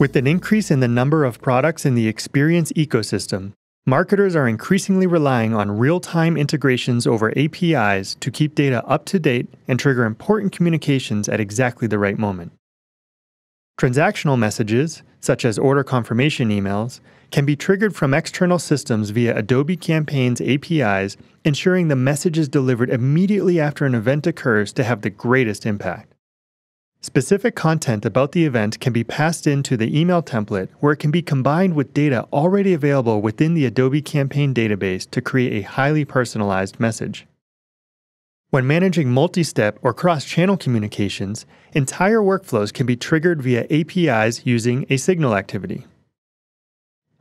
With an increase in the number of products in the experience ecosystem, marketers are increasingly relying on real time integrations over APIs to keep data up to date and trigger important communications at exactly the right moment. Transactional messages, such as order confirmation emails, can be triggered from external systems via Adobe Campaign's APIs, ensuring the message is delivered immediately after an event occurs to have the greatest impact. Specific content about the event can be passed into the email template where it can be combined with data already available within the Adobe Campaign database to create a highly personalized message. When managing multi step or cross channel communications, entire workflows can be triggered via APIs using a signal activity.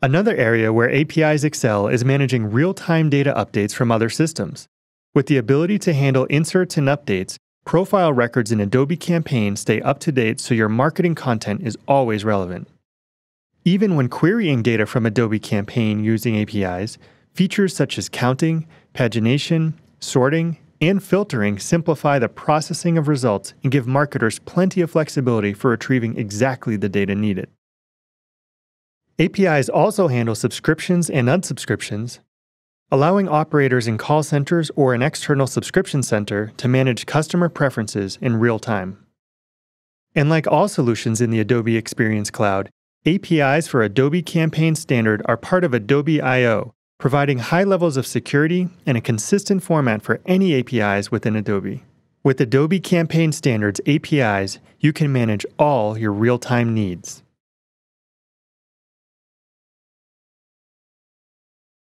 Another area where APIs excel is managing real time data updates from other systems. With the ability to handle inserts and updates, Profile records in Adobe Campaign stay up to date so your marketing content is always relevant. Even when querying data from Adobe Campaign using APIs, features such as counting, pagination, sorting, and filtering simplify the processing of results and give marketers plenty of flexibility for retrieving exactly the data needed. APIs also handle subscriptions and unsubscriptions, allowing operators in call centers or an external subscription center to manage customer preferences in real time. And like all solutions in the Adobe Experience Cloud, APIs for Adobe Campaign Standard are part of Adobe I/O, providing high levels of security and a consistent format for any APIs within Adobe. With Adobe Campaign Standards APIs, you can manage all your real-time needs.